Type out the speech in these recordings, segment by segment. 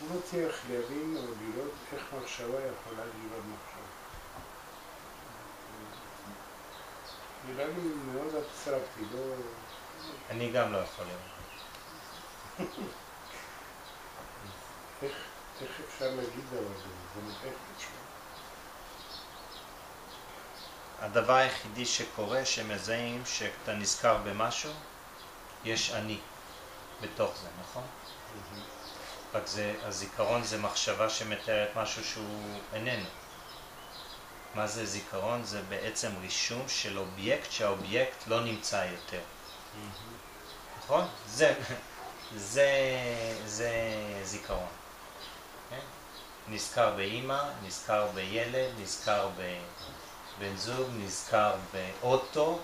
הוא מצליח להבין או לראות איך מחשבה יכולה להיות מחשבה. נראה לי מאוד אבסטרקטי, לא... אני גם לא יכול לראות. איך, אפשר להגיד דבר כזה? הדבר היחידי שקורה, שמזהים שאתה נזכר במשהו, יש אני בתוך זה, נכון? רק זה, הזיכרון זה מחשבה שמתארת משהו שהוא איננו. מה זה זיכרון? זה בעצם רישום של אובייקט שהאובייקט לא נמצא יותר. נכון? זה, זה, זה זיכרון. כן? נזכר באימא, נזכר בילד, נזכר בבן זוג, נזכר באוטו,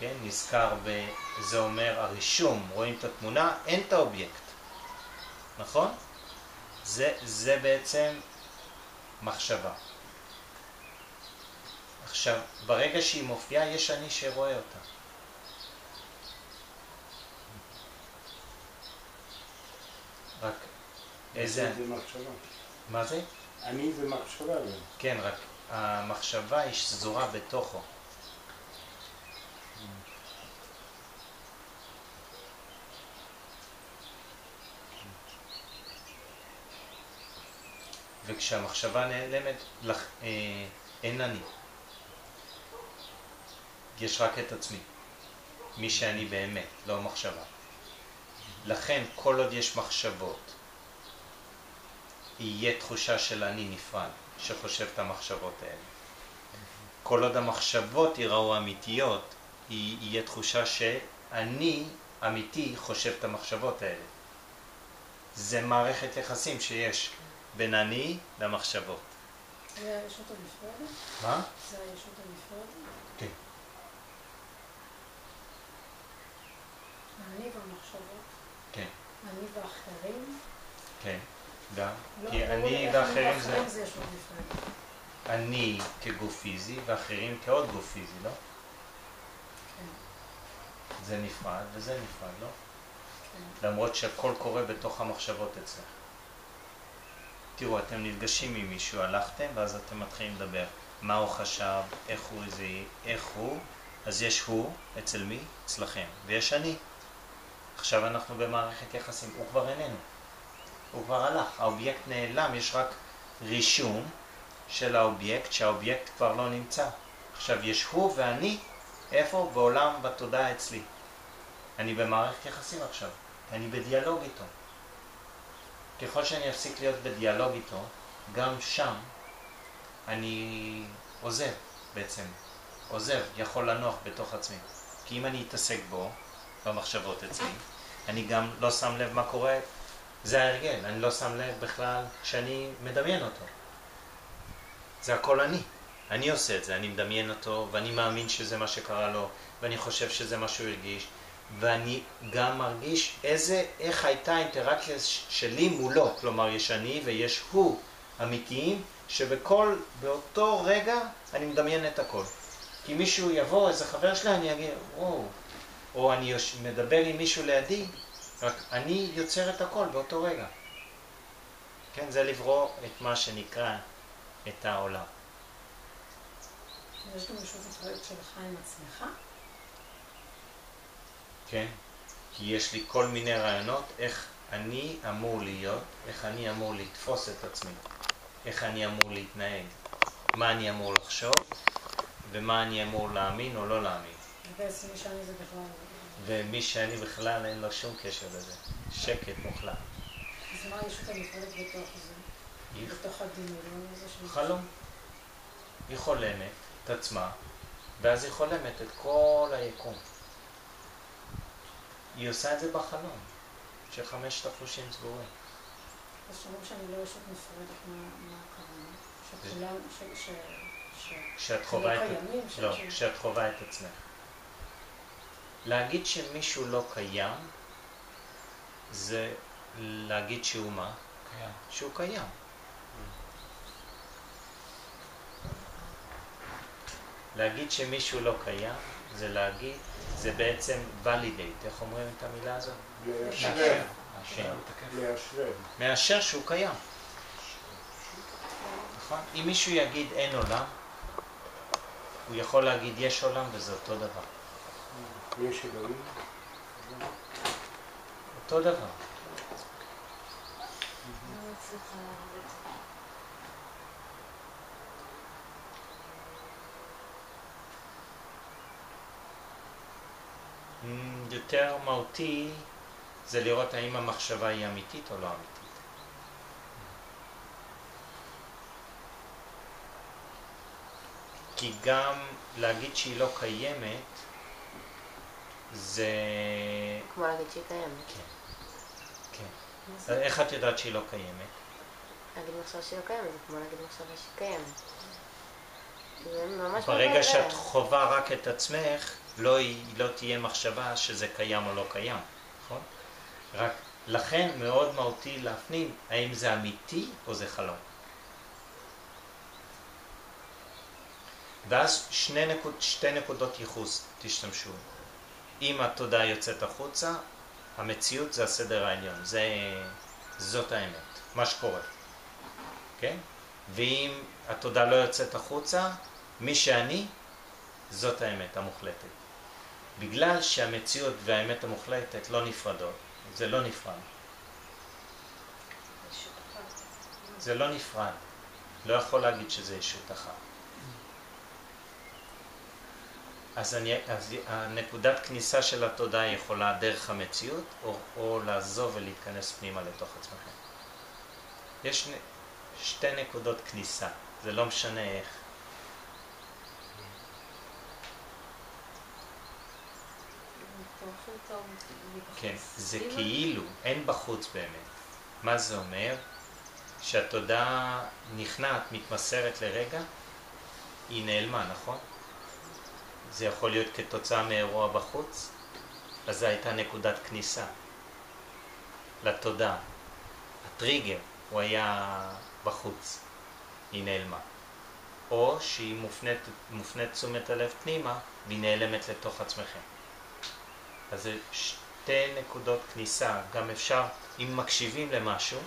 כן? נזכר ב... זה אומר הרישום, רואים את התמונה, אין את האובייקט. נכון? זה, זה בעצם מחשבה. עכשיו, ברגע שהיא מופיעה, יש אני שרואה אותה. רק איזה... זה מחשבה. מה זה? אני זה מחשבה. כן, רק המחשבה היא שזורה בתוכו. וכשהמחשבה נעלמת, לך, אה, אין אני. יש רק את עצמי. מי שאני באמת, לא מחשבה. לכן, כל עוד יש מחשבות, יהיה תחושה של אני נפרד, שחושב את המחשבות האלה. כל עוד המחשבות ייראו אמיתיות, יהיה תחושה שאני אמיתי חושב את המחשבות האלה. זה מערכת יחסים שיש בין אני למחשבות. זה הישות הנפרדת? מה? זה הישות הנפרדת? כן. אני והמחשבות? כן. אני ואחרים? כן, גם. לא כי אני ואחרים זה... זה ישות נפרדת. אני כגוף פיזי ואחרים כעוד גוף פיזי, לא? כן, זה נפרד וזה נפרד, לא? כן. למרות שהכל קורה בתוך המחשבות אצלך. תראו, אתם נפגשים עם מישהו, הלכתם, ואז אתם מתחילים לדבר. מה הוא חשב, איך הוא זה, איך הוא, אז יש הוא, אצל מי? אצלכם, ויש אני. עכשיו אנחנו במערכת יחסים, הוא כבר איננו. הוא כבר הלך, האובייקט נעלם, יש רק רישום של האובייקט, שהאובייקט כבר לא נמצא. עכשיו יש הוא ואני, איפה? בעולם, בתודעה אצלי. אני במערכת יחסים עכשיו, אני בדיאלוג איתו. ככל שאני אפסיק להיות בדיאלוג איתו, גם שם אני עוזב בעצם, עוזב, יכול לנוח בתוך עצמי. כי אם אני אתעסק בו, במחשבות אצלי, אני גם לא שם לב מה קורה, זה ההרגל, אני לא שם לב בכלל שאני מדמיין אותו. זה הכל אני. אני עושה את זה, אני מדמיין אותו, ואני מאמין שזה מה שקרה לו, ואני חושב שזה מה שהוא הרגיש, ואני גם מרגיש איזה, איך הייתה האינטראקציה שלי מולו, כלומר יש אני ויש הוא אמיתיים, שבכל, באותו רגע אני מדמיין את הכל. כי מישהו יבוא, איזה חבר שלי, אני אגיד, וואו, או אני יוש... מדבר עם מישהו לידי, רק אני יוצר את הכל באותו רגע. כן, זה לברוא את מה שנקרא את העולם. יש גם ישות נפרדת שלך עם עצמך? כן? כי יש לי כל מיני רעיונות איך אני אמור להיות, איך אני אמור לתפוס את עצמי, איך אני אמור להתנהג, מה אני אמור לחשוב ומה אני אמור להאמין או לא להאמין. ומי שאני בכלל אין לו שום קשר לזה, שקט מוחלט. אז מה הישות הנפרדת בתוך זה? בתוך הדמיון הזה של... חלום. היא חולמת את עצמה, ואז היא חולמת את כל היקום. היא עושה את זה בחלום, שחמשת החושים סגורים. אז שאומרים שאני לא ישות נפרדת, מה הכוונה? שכולם... ש- כשאת חווה את... לא, ש- כשאת חווה את עצמך. להגיד שמישהו לא קיים, זה להגיד שהוא מה? קיים. שהוא קיים. להגיד שמישהו לא קיים, זה להגיד, זה בעצם validate, איך אומרים את המילה הזאת? לאשרר. כן. לאשרר. מאשר שהוא קיים. נכון? אם מישהו יגיד אין עולם, הוא יכול להגיד יש עולם וזה אותו דבר. יש אלוהים. אותו דבר. לא מצליחה להגיד. אמ, יותר מהותי זה לראות האם המחשבה היא אמיתית או לא אמיתית. כי גם להגיד שהיא לא קיימת זה... כמו להגיד שהיא קיימת. כן, כן. איך את יודעת שהיא לא קיימת? להגיד מחשבה שהיא לא קיימת, זה כמו להגיד מחשבה שהיא קיימת. ממש ברגע. שאת חווה רק את עצמך, לא, לא תהיה מחשבה שזה קיים או לא קיים, נכון? רק לכן מאוד מהותי להפנים האם זה אמיתי או זה חלום. ואז שני נקוד, שתי נקודות ייחוס תשתמשו. אם התודעה יוצאת החוצה, המציאות זה הסדר העליון, זה, זאת האמת, מה שקורה, כן? ואם התודעה לא יוצאת החוצה, מי שאני, זאת האמת המוחלטת. בגלל שהמציאות והאמת המוחלטת לא נפרדות, זה לא נפרד, זה לא נפרד. לא יכול להגיד שזה ישות אחת. אז, אני, אז הנקודת כניסה של התודעה יכולה דרך המציאות, או, או לעזוב ולהתכנס פנימה לתוך עצמכם. יש שתי נקודות כניסה, זה לא משנה איך. כן, זה כאילו, אין בחוץ באמת. מה זה אומר? שהתודעה נכנעת, מתמסרת לרגע, היא נעלמה, נכון? זה יכול להיות כתוצאה מאירוע בחוץ, אז זו הייתה נקודת כניסה לתודעה. הטריגר, הוא היה בחוץ, היא נעלמה. או שהיא מופנית, מופנית תשומת הלב פנימה והיא נעלמת לתוך עצמכם. אז זה שתי נקודות כניסה, גם אפשר, אם מקשיבים למשהו,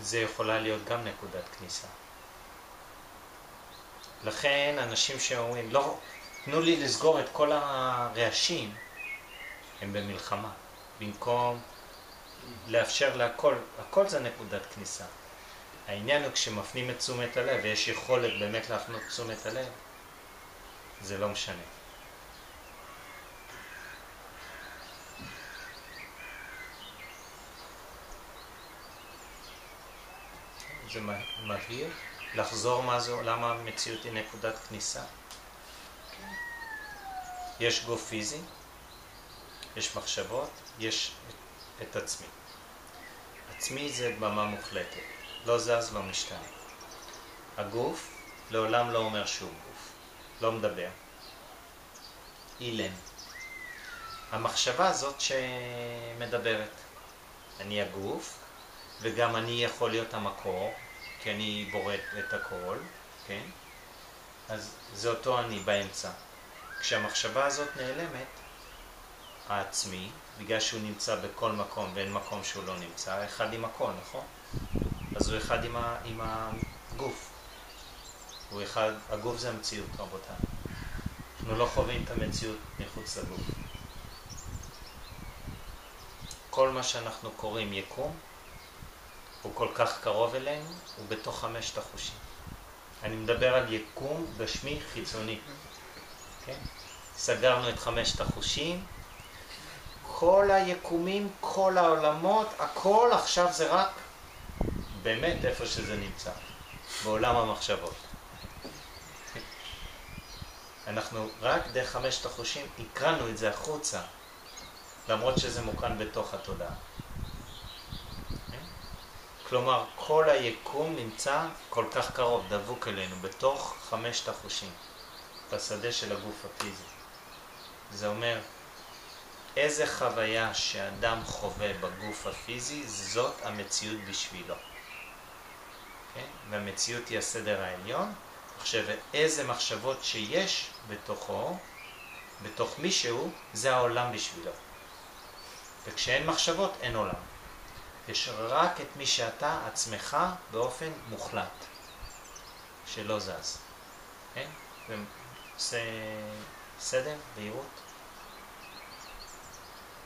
זה יכולה להיות גם נקודת כניסה. לכן אנשים שאומרים, לא, תנו לי לסגור את כל הרעשים, הם במלחמה. במקום לאפשר להכל, הכל זה נקודת כניסה. העניין הוא כשמפנים את תשומת הלב ויש יכולת באמת להפנות תשומת הלב, זה לא משנה. זה מבהיר? לחזור מה זו, למה המציאות היא נקודת כניסה? יש גוף פיזי, יש מחשבות, יש את, את עצמי. עצמי זה במה מוחלטת, לא זז, לא משתנה. הגוף לעולם לא אומר שהוא גוף, לא מדבר. אילם. המחשבה הזאת שמדברת. אני הגוף, וגם אני יכול להיות המקור, כי אני בורא את הכל, כן? אז זה אותו אני באמצע. כשהמחשבה הזאת נעלמת, העצמי, בגלל שהוא נמצא בכל מקום ואין מקום שהוא לא נמצא, אחד עם הכל, נכון? אז הוא אחד עם, ה, עם הגוף. הוא אחד, הגוף זה המציאות, רבותיי. אנחנו לא חווים את המציאות מחוץ לגוף. כל מה שאנחנו קוראים יקום, הוא כל כך קרוב אלינו, הוא בתוך חמשת החושים. אני מדבר על יקום גשמי חיצוני. כן? סגרנו את חמשת החושים, כל היקומים, כל העולמות, הכל עכשיו זה רק באמת איפה שזה נמצא, בעולם המחשבות. אנחנו רק דרך חמשת החושים הקרנו את זה החוצה, למרות שזה מוקרן בתוך התודעה. כלומר, כל היקום נמצא כל כך קרוב, דבוק אלינו, בתוך חמשת החושים, בשדה של הגוף הפיזי. זה אומר, איזה חוויה שאדם חווה בגוף הפיזי, זאת המציאות בשבילו. כן? והמציאות היא הסדר העליון. עכשיו, איזה מחשבות שיש בתוכו, בתוך מישהו, זה העולם בשבילו. וכשאין מחשבות, אין עולם. יש רק את מי שאתה עצמך באופן מוחלט, שלא זז. כן? זה עושה סדר, בהירות?